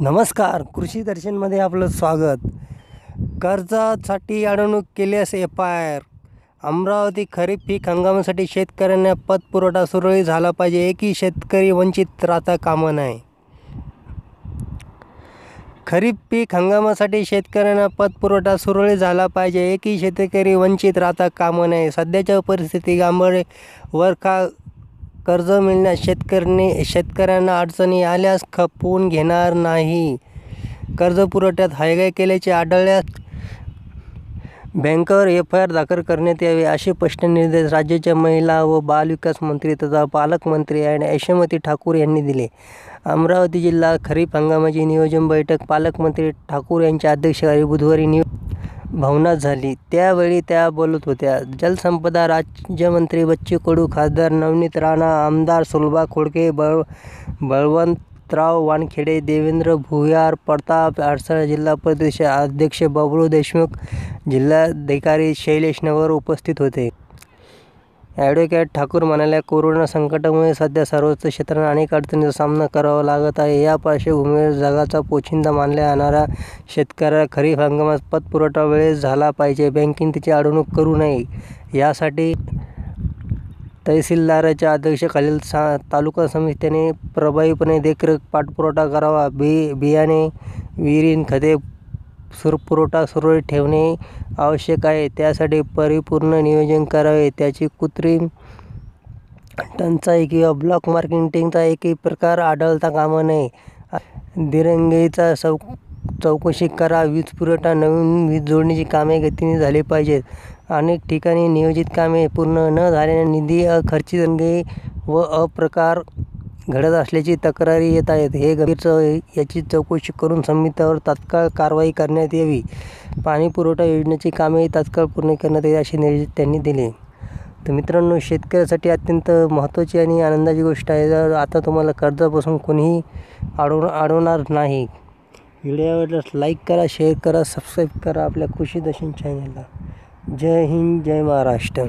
नमस्कार कृषी दर्शनमध्ये आपलं स्वागत. कर्जासाठी अडवणूक केल्यास एफ आय आर. अमरावती खरीप पीक हंगामासाठी शेतकऱ्यांना पतपुरवठा सुरळीत झाला पाहिजे एकही शेतकरी वंचित राहता कामा नाही खरीप पीक हंगामासाठी शेतकऱ्यांना पतपुरवठा सुरळीत झाला पाहिजे एकही शेतकरी वंचित राहता कामा नये. सध्याच्या परिस्थिती गांभीर वर कर्ज मिळण्यास शेतकऱ्यांनी शेतकऱ्यांना अडचणी आल्यास खपवून घेणार नाही. कर्ज पुरवठ्यात हायगाय केल्याचे आढळल्यास बँकेवर एफ आय आर दाखल करण्यात यावे असे स्पष्ट निर्देश राज्याच्या महिला व बालविकास मंत्री तथा पालकमंत्री आणि यशोमती ठाकूर यांनी दिले. अमरावती जिल्हा खरीप हंगामाची नियोजन बैठक पालकमंत्री ठाकूर यांच्या अध्यक्षतेखाली बुधवारी नियो भावना झाली. त्यावेळी त्या बोलत होत्या जलसंपदा राज्यमंत्री बच्चू कडू खासदार नवनीत राणा आमदार सुलभा खोडके बळ बळवंतराव वानखेडे देवेंद्र भुयार प्रताप अडसळ जिल्हा परिषद अध्यक्ष बबलू देशमुख जिल्हाधिकारी शैलेश नवर उपस्थित होते. ॲडव्होकेट ठाकूर म्हणाल्या कोरोना संकटामुळे सध्या सर्वच क्षेत्रांना अनेक अडचणींचा सामना करावा लागत आहे. या पार्श्वभूमीवर जगाचा पोशिंदा मानल्या जाणाऱ्या शेतकऱ्याला खरीप हंगामात पतपुरवठा वेळेस झाला पाहिजे. बँकेने तिची अडवणूक करू नये. यासाठी तहसीलदाराच्या अध्यक्षखालील सा तालुका समित्याने प्रभावीपणे देखरेख पाठपुरवठा करावा. बी बियाणे विहिरीन खते सुरपुरवठा सुरळीत ठेवणे आवश्यक आहे. त्यासाठी परिपूर्ण नियोजन करावे. त्याची कृत्रिम टंचाई किंवा ब्लॉक मार्केटिंगचा एकही प्रकार आढळता कामा नये. दिरंगीचा चौ चौकशी करा. वीज पुरवठा नवीन वीज जोडणीची कामे गतीने झाली पाहिजेत. अनेक ठिकाणी नियोजित कामे पूर्ण न झाल्याने निधी अखर्चित दिरंगाई व अप्रकार घडत असल्याची तक्रारी येत आहेत. हे गंभीर याची चौकशी करून समित्यावर तात्काळ कारवाई करण्यात यावी. पाणी पुरवठा योजनेची कामेही तात्काळ पूर्ण करण्यात यावी असे निर्देश त्यांनी दिले. तर मित्रांनो शेतकऱ्यासाठी अत्यंत महत्त्वाची आणि आनंदाची गोष्ट आहे. जर आता तुम्हाला कर्जापासून कोणीही अडव अडवणार नाही. व्हिडिओ आवडल्यास लाईक करा शेअर करा सबस्क्राईब करा आपल्या कृषी दर्शन चॅनलला. जय हिंद जय महाराष्ट्र.